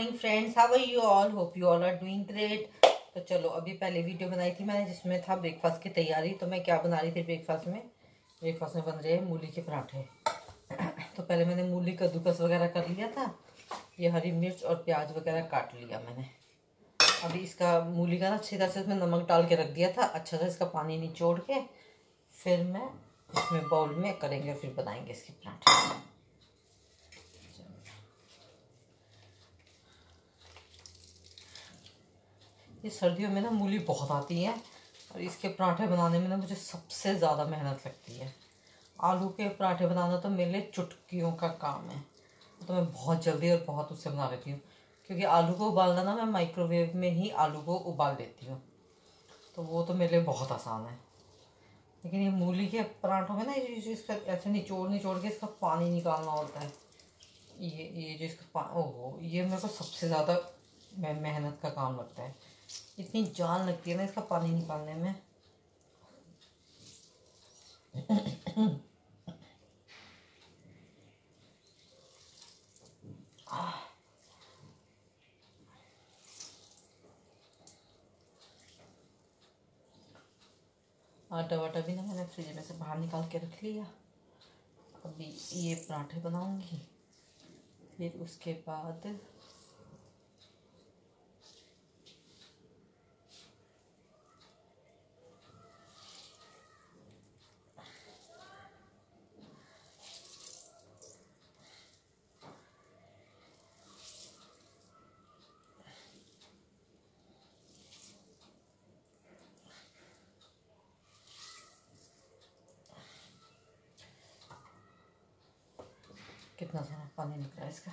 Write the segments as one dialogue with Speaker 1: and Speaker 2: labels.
Speaker 1: Friends how are you all hope you all are doing great तो चलो, अभी पहले वीडियो बनाई थी मैंने, जिसमें था ब्रेकफास्ट की तैयारी। तो मैं क्या बना रही थी ब्रेकफास्ट में? ब्रेकफास्ट में बन रहे हैं मूली के पराठे। तो पहले मैंने मूली कद्दूकस वगैरह कर लिया था। ये हरी मिर्च और प्याज वगैरह काट लिया मैंने। अभी इसका मूली का ना अच्छी तरह से इसमें नमक डाल के रख दिया था। अच्छा सा इसका पानी निचोड़ के फिर मैं इसमें बाउल में करेंगे फिर बनाएँगे इसके पराठे। ये सर्दियों में ना मूली बहुत आती है और इसके पराठे बनाने में ना मुझे सबसे ज़्यादा मेहनत लगती है। आलू के पराठे बनाना तो मेरे लिए चुटकियों का काम है। तो मैं बहुत जल्दी और बहुत उससे बना लेती हूँ। क्योंकि आलू को उबालना ना, मैं माइक्रोवेव में ही आलू को उबाल देती हूँ। तो वो तो मेरे लिए बहुत आसान है। लेकिन ये मूली के पराठों में ना ये जो इसका ऐसे निचोड़ निचोड़ के इसका पानी निकालना होता है, ये ये जो इसका पा, ओहो, ये मेरे को सबसे ज़्यादा मेहनत का काम लगता है। इतनी जान लगती है ना इसका पानी निकालने में। आटा वाटा भी ना मैंने फ्रिज में से बाहर निकाल के रख लिया। अभी ये पराठे बनाऊँगी। फिर उसके बाद कितना सारा पानी निकला इसका?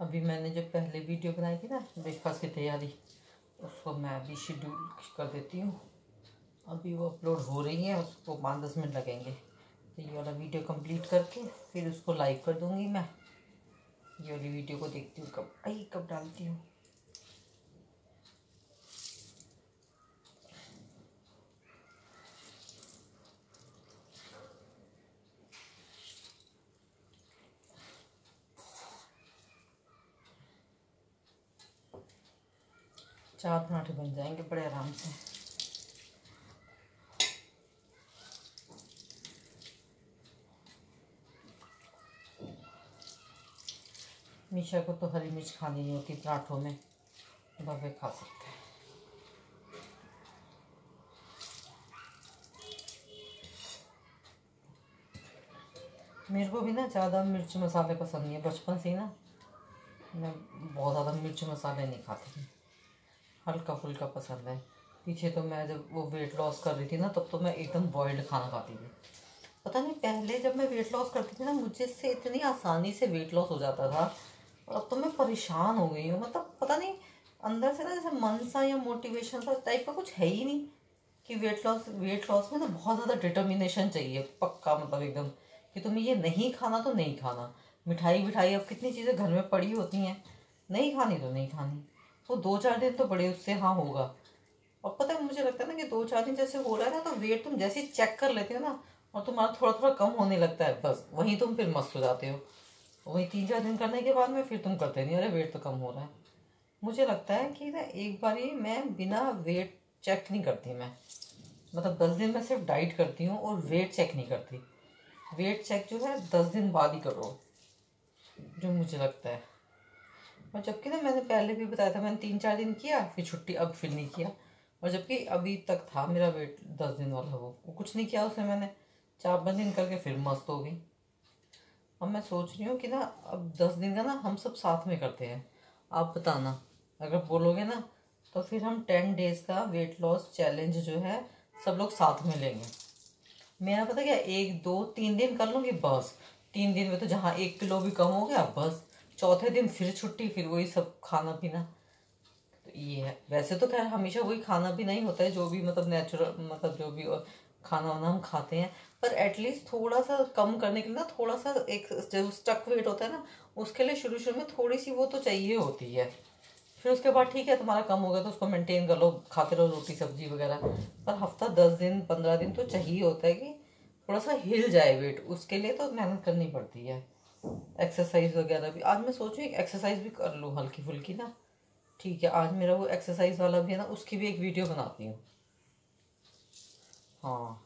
Speaker 1: अभी मैंने जो पहले वीडियो बनाई थी ना, ब्रेकफास्ट की तैयारी उसको मैं अभी शेड्यूल कर देती हूँ। अभी वो अपलोड हो रही है, उसको पाँच दस मिनट लगेंगे। तो ये वाला वीडियो कंप्लीट करके फिर उसको लाइव कर दूँगी मैं। ये वाली वीडियो को देखती हूँ कब, आई कब डालती हूँ। चार पराठे बन जाएँगे, बड़े आराम से। मीशा को तो हरी मिर्च खानी नहीं होती, पराठों में। बाबे खा सकते हैं। मेरे को भी ना ज़्यादा मिर्च मसाले पसंद नहीं है, बचपन से ही ना। मैं बहुत ज़्यादा मिर्च मसाले नहीं खाती हल्का फुल्का पसंद है। पीछे तो मैं जब वो वेट लॉस कर रही थी ना, तब तो मैं एकदम बॉइल्ड खाना खाती थी। पता नहीं, पहले जब मैं वेट लॉस करती थी ना, मुझे से इतनी आसानी से वेट लॉस हो जाता था। और अब तो मैं परेशान हो गई हूँ। मतलब पता नहीं, अंदर से ना जैसे मन सा या मोटिवेशन सा टाइप का कुछ है ही नहीं कि वेट लॉस वेट लॉस में तो बहुत ज़्यादा डिटर्मिनेशन चाहिए, पक्का मतलब एकदम कि तुम्हें ये नहीं खाना तो नहीं खाना। मिठाई विठाई अब कितनी चीज़ें घर में पड़ी होती हैं। नहीं खानी तो नहीं खानी। वो दो चार दिन तो बड़े उससे हाँ होगा। और पता है, मुझे लगता है ना कि दो चार दिन जैसे हो रहा है ना तो वेट तुम जैसे चेक कर लेते हो ना, और तुम्हारा थोड़ा थोड़ा कम होने लगता है, बस। वहीं तुम फिर मस्त हो जाते हो। वहीं तीन चार दिन करने के बाद में फिर तुम करते नहीं अरे, वेट तो कम हो रहा है। मुझे लगता है कि ना, एक बार ही मैं बिना वेट चेक नहीं करती मैं। मतलब दस दिन में सिर्फ़ डाइट करती हूँ और वेट चेक नहीं करती। वेट चेक जो है, दस दिन बाद ही करो, जो मुझे लगता है। और जबकि ना मैंने पहले भी बताया था, मैंने तीन चार दिन किया, फिर छुट्टी, अब फिर नहीं किया। और जबकि अभी तक था मेरा वेट, दस दिन वाला वो वो कुछ नहीं किया उसमें मैंने। चार पाँच दिन करके फिर मस्त हो गई। अब मैं सोच रही हूँ कि ना, अब दस दिन का ना हम सब साथ में करते हैं। आप बताना, अगर बोलोगे ना तो फिर हम टेन डेज़ का वेट लॉस चैलेंज जो है, सब लोग साथ में लेंगे। मेरा पता क्या, एक, दो, तीन दिन कर लूँगी, बस। तीन दिन में तो जहाँ एक किलो भी कम हो गया, बस। चौथे दिन फिर छुट्टी, फिर वही सब खाना पीना। तो ये है। वैसे तो खैर हमेशा वही खाना भी नहीं होता है, जो भी मतलब नेचुरल मतलब जो भी खाना वाना हम खाते हैं। पर एटलीस्ट थोड़ा सा कम करने के लिए ना, थोड़ा सा एक जो स्टक वेट होता है ना, उसके लिए शुरू शुरू में थोड़ी सी वो तो चाहिए होती है। फिर उसके बाद ठीक है, तुम्हारा कम हो गया तो उसको मेंटेन कर लो, खाते रहो रोटी, सब्ज़ी वगैरह। पर हफ़्ता दस दिन, पंद्रह दिन तो चाहिए होता है कि थोड़ा सा हिल जाए वेट उसके लिए तो मेहनत करनी पड़ती है। एक्सरसाइज वगैरह भी। आज मैं सोचूँ एक एक्सरसाइज भी कर लूँ हल्की फुल्की ना। ठीक है आज मेरा वो एक्सरसाइज वाला भी है ना उसकी भी एक वीडियो बनाती हूँ। हाँ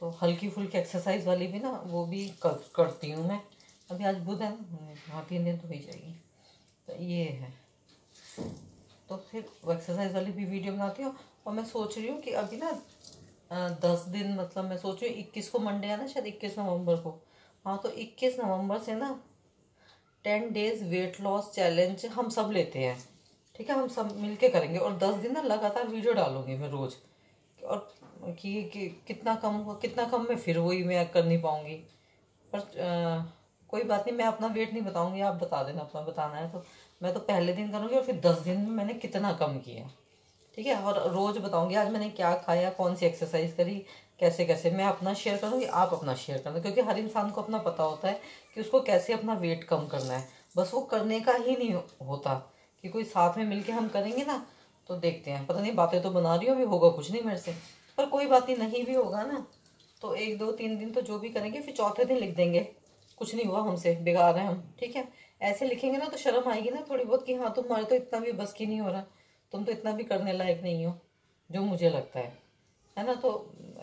Speaker 1: तो हल्की फुल्की एक्सरसाइज वाली भी ना वो भी कर, करती हूँ मैं। अभी आज बुध है हाँ तीन दिन तो ही जाएगी। तो ये है। तो फिर वो एक्सरसाइज वाली भी वीडियो बनाती हूँ। और मैं सोच रही हूँ कि अभी ना दस दिन मतलब मैं सोच रही हूँ इक्कीस को मंडे है ना शायद इक्कीस नवंबर को। हाँ तो इक्कीस नवंबर से ना ten days weight loss challenge हम सब लेते हैं। ठीक है हम सब मिल के करेंगे। और दस दिन ना लगातार वीडियो डालूँगी मैं रोज़। और कि, कि कितना कम कितना कम मैं फिर वही मैं कर नहीं पाऊँगी। पर आ, कोई बात नहीं मैं अपना वेट नहीं बताऊँगी आप बता देना अपना बताना है तो। मैं तो पहले दिन करूँगी और फिर दस दिन में मैंने कितना कम किया। ठीक है और रोज़ बताऊँगी आज मैंने क्या खाया कौन सी एक्सरसाइज करी कैसे कैसे? मैं अपना शेयर करूँगी आप अपना शेयर करना क्योंकि हर इंसान को अपना पता होता है कि उसको कैसे अपना वेट कम करना है। बस वो करने का ही नहीं होता कि कोई साथ में मिलके हम करेंगे ना तो देखते हैं। पता नहीं, बातें तो बना रही हो, अभी होगा कुछ नहीं मेरे से। पर कोई बात नहीं नहीं भी होगा ना। तो एक, दो, तीन दिन तो जो भी करेंगे, फिर चौथे दिन लिख देंगे। कुछ नहीं हुआ हमसे बेकार है हम, ठीक है? ऐसे लिखेंगे ना तो शर्म आएगी ना थोड़ी बहुत कि हाँ तुम्हारे तो इतना भी बस की नहीं हो रहा। तुम तो इतना भी करने लायक नहीं हो, जो मुझे लगता है। है ना तो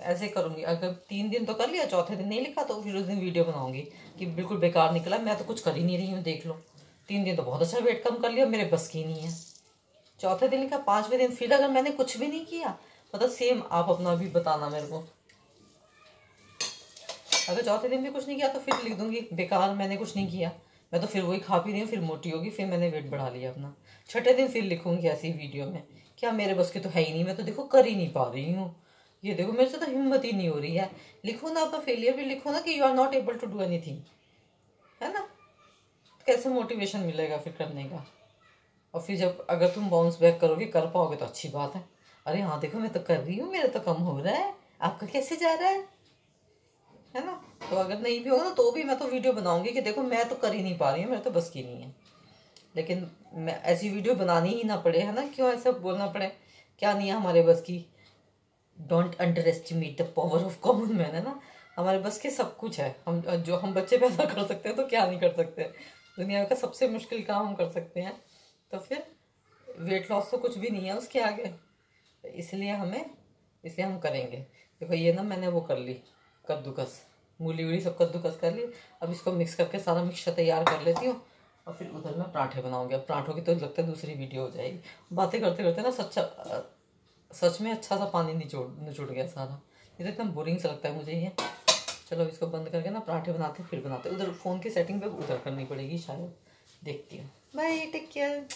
Speaker 1: ऐसे करूँगी। अगर तीन दिन तो कर लिया, चौथे दिन नहीं लिखा तो फिर उस दिन वीडियो बनाऊँगी कि बिल्कुल बेकार निकला, मैं तो कुछ कर ही नहीं रही हूँ, देख लो। तीन दिन तो बहुत अच्छा वेट कम कर लिया, मेरे बस की नहीं है। चौथे दिन लिखा, पाँचवें दिन फिर अगर मैंने कुछ भी नहीं किया मतलब सेम आप अपना भी बताना मेरे को। अगर चौथे दिन भी कुछ नहीं किया तो फिर लिख दूँगी, बेकार मैंने कुछ नहीं किया। मैं तो फिर वही खा पी रही हूँ, फिर मोटी होगी, फिर मैंने वेट बढ़ा लिया अपना। छठे दिन फिर लिखूँगी ऐसी वीडियो में, क्या मेरे बस की तो है ही नहीं, मैं तो देखो कर ही नहीं पा रही हूँ। ये देखो, मेरे से तो हिम्मत ही नहीं हो रही है। लिखो ना अपना फेलियर भी लिखो ना कि you are not able to do any है ना? तो कैसे मोटिवेशन मिलेगा फिर करने का? और फिर जब, अगर तुम बाउंस बैक करोगे, कर पाओगे तो अच्छी बात है। अरे हाँ देखो, मैं तो कर रही हूँ, मेरा तो कम हो रहा है। आपका कैसे जा रहा है? है ना? तो अगर नहीं भी होगा ना तो भी मैं तो वीडियो बनाऊँगी कि देखो, मैं तो कर ही नहीं पा रही हूँ, मेरे तो बस की नहीं है। लेकिन मैं, ऐसी वीडियो बनानी ही ना पड़े, है ना? क्यों ऐसा बोलना पड़े? क्या नहीं है हमारे बस की? Don't underestimate the power of common man है ना? हमारे बस के सब कुछ है। हम, जो हम बच्चे पैदा कर सकते हैं तो क्या नहीं कर सकते? दुनिया का सबसे मुश्किल काम हम कर सकते हैं। तो फिर वेट लॉस तो कुछ भी नहीं है उसके आगे। इसलिए हमें, इसलिए हम करेंगे। देखो, ये ना मैंने वो कर ली, कद्दूकस। मूली वूली सब कद्दूकस कर ली। अब इसको मिक्स करके सारा मिक्सचर तैयार कर लेती हूँ। और फिर उधर मैं पराठे बनाऊँगी। अब पराठों की तो लगता है दूसरी वीडियो हो जाएगी। बातें करते करते ना सच्चा सच में अच्छा सा पानी निचोड़ निचोड़ गया सारा। ये तो एकदम बोरिंग सा लगता है मुझे ये। चलो इसको बंद करके ना पराठे बनाते फिर बनाते उधर फ़ोन की सेटिंग पे उधर करनी पड़ेगी शायद। देखती हूँ। Bye take care